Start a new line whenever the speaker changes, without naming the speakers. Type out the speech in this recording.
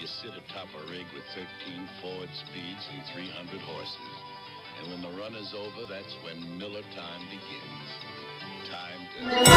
you sit atop a rig with 13 forward speeds and 300 horses. And when the run is over, that's when Miller time begins. Time to...